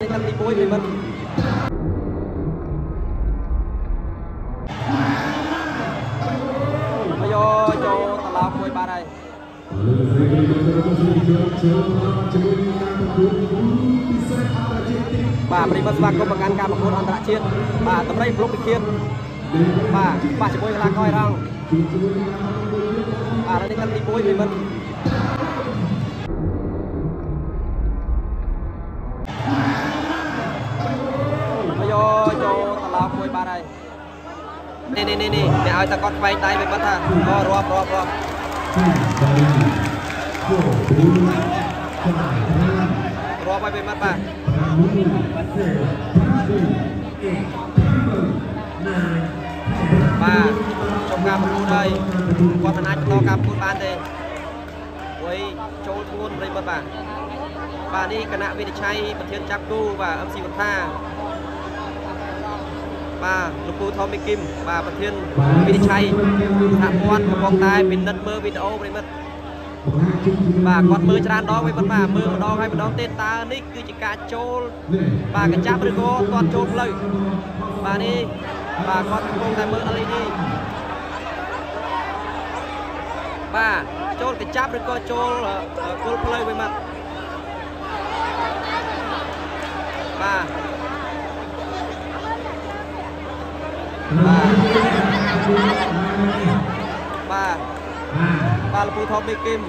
កាន់ទី1ពីមិនអាយោចូលត្រឡប់មួយបាទហើយបាទប្រិមត្តស្វាគមន៍មកកាន់ការប្រកួតអន្តរជាតិបាទតម្រៃប្លុកពិឃាតបាទបាសជាមួយកីឡាករអេរ៉ង់បាទនេះកាន់ទី1ប្រិមត្មួយបាទហើយនេះនេះនេះនេះអ្នកឲ្យតែគាត់ខ្វែងដៃប្រិមត្តថាអូរាប់រាប់រាប់រាប់ឲ្យប្រិមត្តបាទបាទចុងការប្រកួតហើយគាត់មិនអាចបន្តការប្រកួតបានទេអុយចូលធ្ងន់ប្រិមត្តបាទបាទនេះគណៈវិនិច្ឆ័យប្រធានចាប់គូបាទអឹមស៊ីវថា បាទលោកពូថូមីគឹមបាទប្រធានវិនិច្ឆ័យសហព័ន្ធកំពុងតែពិនិត្យមើលវីដេអូប្រិមិត្តបាទគាត់មើលច្រើនដងវិញបាទមើលម្ដងហើយម្ដងទៀតតើនេះគឺជាការចូល បាទកញ្ចាប់ឬក៏គាត់ចូលផ្លូវបាទនេះបាទគាត់កំពុងតែមើល LED បាទចូលកញ្ចាប់ឬក៏ចូលគល់ផ្លូវវិញបាទបាទបាទ បាទបាទលោកពូថោមីគឹម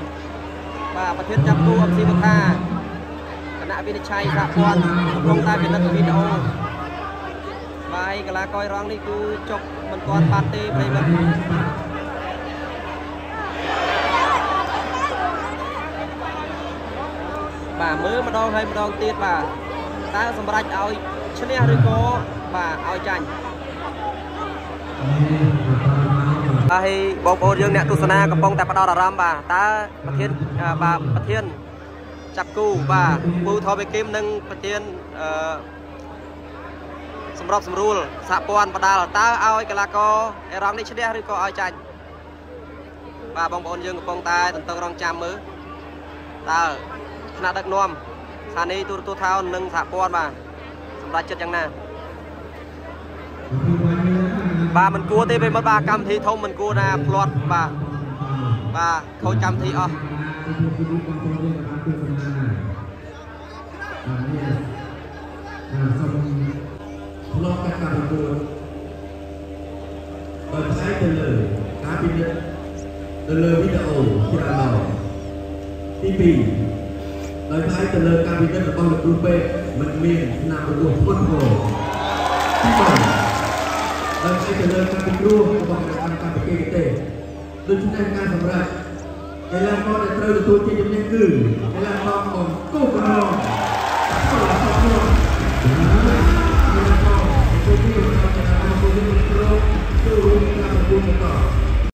បាទប្រធានចាប់គូអមស៊ីវថាគណៈវិនិច្ឆ័យសហព័ន្ធកំពុងតែពិនិត្យវីដេអូបាទហើយកីឡាកររងនេះគឺចុកមិនទាន់បានទេប្រិមិត្តបាទមើលម្ដងហើយម្ដងទៀតបាទតើសម្រេចឲ្យឈ្នះឬក៏បាទឲ្យចាញ់ ហើយបងប្អូនយើងអ្នកទស្សនាកំពុងតែផ្ដោតអារម្មណ៍បាទតើប្រធានបាទប្រធានចាប់គូបាទពូថបេគឹមនិងប្រធានអឺសម្របសម្រួលសហព័ន្ធបដាល់តើឲ្យកីឡាករអេរ៉ង់នេះឈ្នះឬក៏ឲ្យចាញ់បាទបងប្អូនយើងកំពុងតែតន្ទឹងរង់ចាំមើលតើថ្នាក់ដឹកនាំស្ថានីយ៍ទូរទស្សន៍ថោននិងសហព័ន្ធបាទសម្រាប់ចិត្តយ៉ាងណា បាទមិនគួរទេពេលមកបាទកម្មវិធីធំមិនគួរណាផ្្លាត់បាទបាទខូចកម្មវិធីអស់ផ្លាត់កាត់ការប្រកួតដោយផ្សាយទៅលើការពិនិត្យទៅលើវីដេអូច្រើនដងទី2ដោយផ្សាយទៅលើការពិនិត្យរបស់លោកគ្រូពេទ្យមិនមានស្នាមប្រកួតធ្ងន់ធ្ងរទី3 ដោយផ្សាយទៅលើការពិគ្រោះរបស់គណៈកម្មការពិគេទេដូច្នេះការសម្រាប់កីឡាករដែលត្រូវទទួលជាជំនាញគឺកីឡាករបង្គោលក្រហ